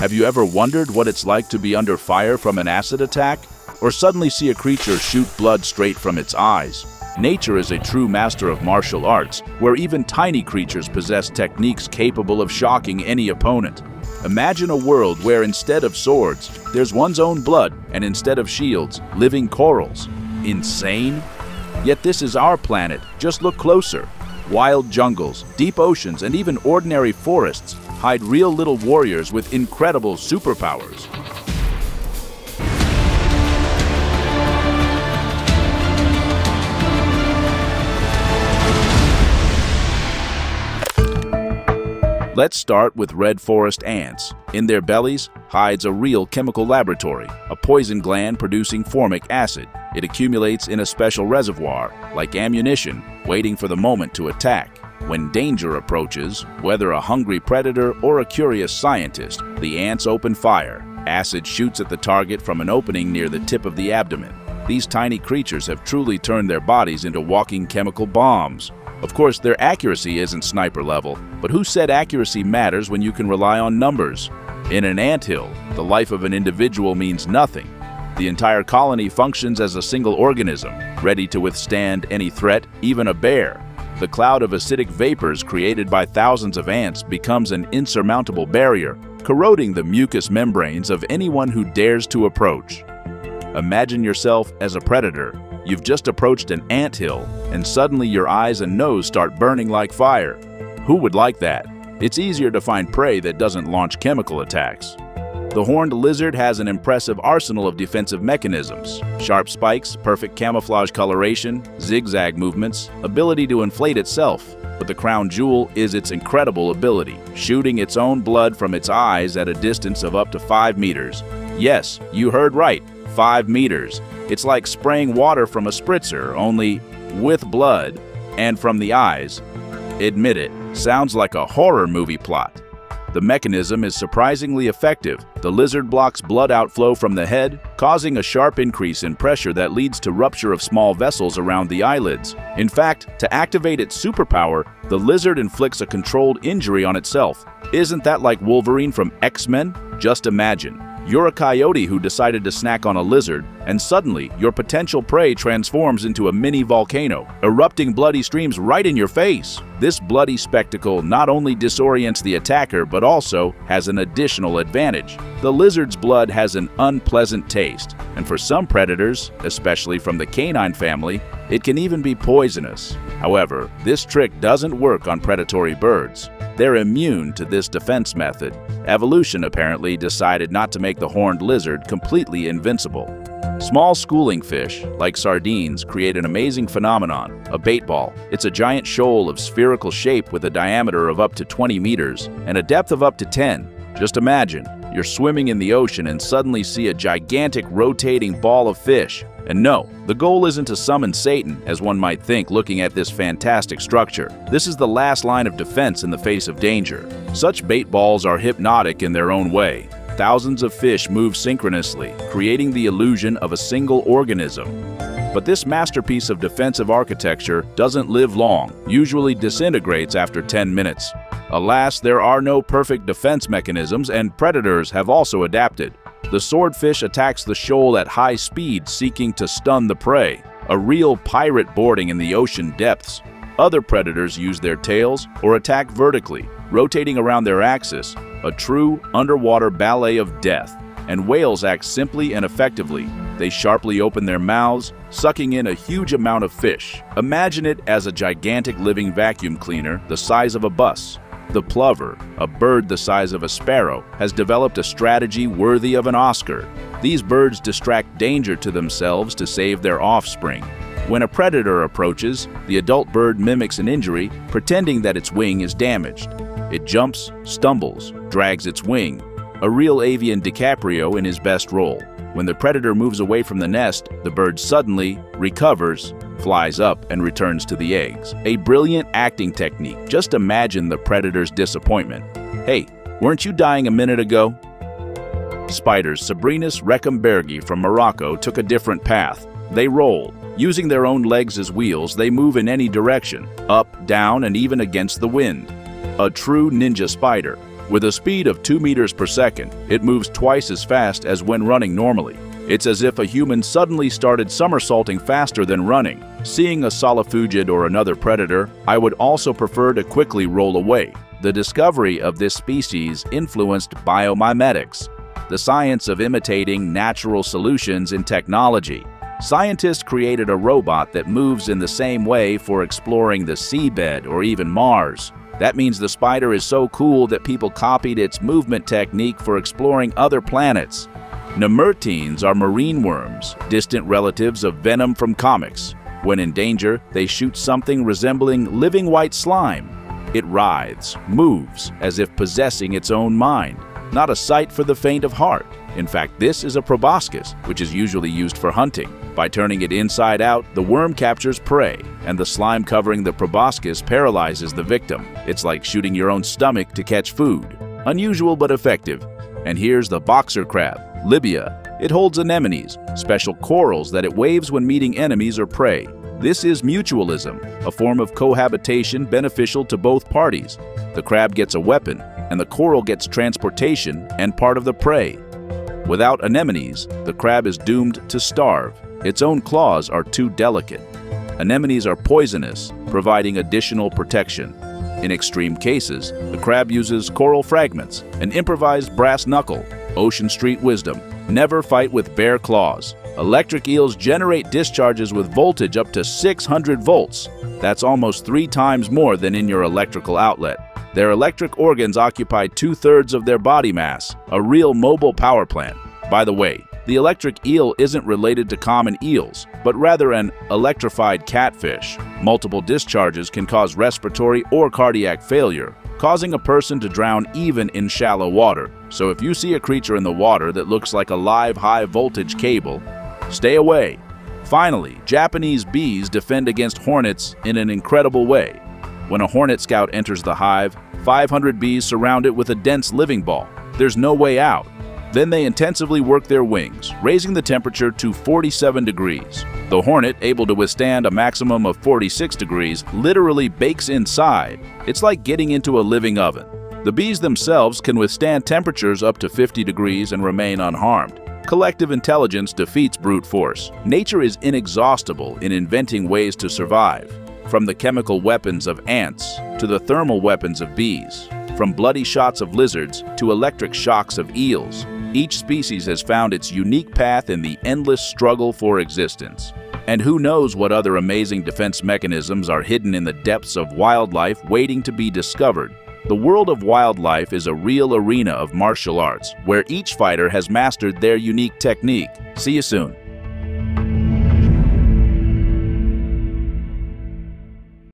Have you ever wondered what it's like to be under fire from an acid attack? Or suddenly see a creature shoot blood straight from its eyes? Nature is a true master of martial arts, where even tiny creatures possess techniques capable of shocking any opponent. Imagine a world where instead of swords, there's one's own blood, and instead of shields, living corals. Insane? Yet this is our planet. Just look closer. Wild jungles, deep oceans, and even ordinary forests hide real little warriors with incredible superpowers. Let's start with red forest ants. In their bellies hides a real chemical laboratory, a poison gland producing formic acid. It accumulates in a special reservoir, like ammunition, waiting for the moment to attack. When danger approaches, whether a hungry predator or a curious scientist, the ants open fire. Acid shoots at the target from an opening near the tip of the abdomen. These tiny creatures have truly turned their bodies into walking chemical bombs. Of course, their accuracy isn't sniper level, but who said accuracy matters when you can rely on numbers? In an anthill, the life of an individual means nothing. The entire colony functions as a single organism, ready to withstand any threat, even a bear. The cloud of acidic vapors created by thousands of ants becomes an insurmountable barrier, corroding the mucous membranes of anyone who dares to approach. Imagine yourself as a predator. You've just approached an ant hill, and suddenly your eyes and nose start burning like fire. Who would like that? It's easier to find prey that doesn't launch chemical attacks. The horned lizard has an impressive arsenal of defensive mechanisms. Sharp spikes, perfect camouflage coloration, zigzag movements, ability to inflate itself. But the crown jewel is its incredible ability, shooting its own blood from its eyes at a distance of up to 5 meters. Yes, you heard right, 5 meters. It's like spraying water from a spritzer, only with blood and from the eyes. Admit it, sounds like a horror movie plot. The mechanism is surprisingly effective. The lizard blocks blood outflow from the head, causing a sharp increase in pressure that leads to rupture of small vessels around the eyelids. In fact, to activate its superpower, the lizard inflicts a controlled injury on itself. Isn't that like Wolverine from X-Men? Just imagine. You're a coyote who decided to snack on a lizard, and suddenly your potential prey transforms into a mini volcano, erupting bloody streams right in your face. This bloody spectacle not only disorients the attacker but also has an additional advantage. The lizard's blood has an unpleasant taste, and for some predators, especially from the canine family, it can even be poisonous. However, this trick doesn't work on predatory birds. They're immune to this defense method. Evolution apparently decided not to make the horned lizard completely invincible. Small schooling fish, like sardines, create an amazing phenomenon, a bait ball. It's a giant shoal of spherical shape with a diameter of up to 20 meters and a depth of up to 10. Just imagine, you're swimming in the ocean and suddenly see a gigantic rotating ball of fish. And no, the goal isn't to summon Satan, as one might think looking at this fantastic structure. This is the last line of defense in the face of danger. Such bait balls are hypnotic in their own way. Thousands of fish move synchronously, creating the illusion of a single organism. But this masterpiece of defensive architecture doesn't live long, usually disintegrates after 10 minutes. Alas, there are no perfect defense mechanisms and predators have also adapted. The swordfish attacks the shoal at high speed seeking to stun the prey, a real pirate boarding in the ocean depths. Other predators use their tails or attack vertically, rotating around their axis, a true underwater ballet of death. And whales act simply and effectively. They sharply open their mouths, sucking in a huge amount of fish. Imagine it as a gigantic living vacuum cleaner the size of a bus. The plover, a bird the size of a sparrow, has developed a strategy worthy of an Oscar. These birds distract danger to themselves to save their offspring. When a predator approaches, the adult bird mimics an injury, pretending that its wing is damaged. It jumps, stumbles, drags its wing, a real avian DiCaprio in his best role. When the predator moves away from the nest, the bird suddenly recovers, flies up, and returns to the eggs. A brilliant acting technique. Just imagine the predator's disappointment. Hey, weren't you dying a minute ago? Spiders Cebrennus rechenbergi from Morocco took a different path. They roll. Using their own legs as wheels, they move in any direction, up, down, and even against the wind. A true ninja spider. With a speed of 2 meters per second, it moves twice as fast as when running normally. It's as if a human suddenly started somersaulting faster than running. Seeing a solifugid or another predator, I would also prefer to quickly roll away. The discovery of this species influenced biomimetics, the science of imitating natural solutions in technology. Scientists created a robot that moves in the same way for exploring the seabed or even Mars. That means the spider is so cool that people copied its movement technique for exploring other planets. Nemertines are marine worms, distant relatives of venom from comics. When in danger, they shoot something resembling living white slime. It writhes, moves, as if possessing its own mind. Not a sight for the faint of heart. In fact, this is a proboscis, which is usually used for hunting. By turning it inside out, the worm captures prey, and the slime covering the proboscis paralyzes the victim. It's like shooting your own stomach to catch food. Unusual but effective. And here's the boxer crab, Lybia. It holds anemones, special corals that it waves when meeting enemies or prey. This is mutualism, a form of cohabitation beneficial to both parties. The crab gets a weapon, and the coral gets transportation and part of the prey. Without anemones, the crab is doomed to starve. Its own claws are too delicate. Anemones are poisonous, providing additional protection. In extreme cases, the crab uses coral fragments, an improvised brass knuckle, Ocean Street wisdom, never fight with bare claws. Electric eels generate discharges with voltage up to 600 volts. That's almost three times more than in your electrical outlet. Their electric organs occupy two-thirds of their body mass, a real mobile power plant. By the way, the electric eel isn't related to common eels, but rather an electrified catfish. Multiple discharges can cause respiratory or cardiac failure, causing a person to drown even in shallow water. So if you see a creature in the water that looks like a live high-voltage cable, stay away. Finally, Japanese bees defend against hornets in an incredible way. When a hornet scout enters the hive, 500 bees surround it with a dense living ball. There's no way out. Then they intensively work their wings, raising the temperature to 47 degrees. The hornet, able to withstand a maximum of 46 degrees, literally bakes inside. It's like getting into a living oven. The bees themselves can withstand temperatures up to 50 degrees and remain unharmed. Collective intelligence defeats brute force. Nature is inexhaustible in inventing ways to survive, from the chemical weapons of ants to the thermal weapons of bees, from bloody shots of lizards to electric shocks of eels. Each species has found its unique path in the endless struggle for existence. And who knows what other amazing defense mechanisms are hidden in the depths of wildlife waiting to be discovered. The world of wildlife is a real arena of martial arts, where each fighter has mastered their unique technique. See you soon.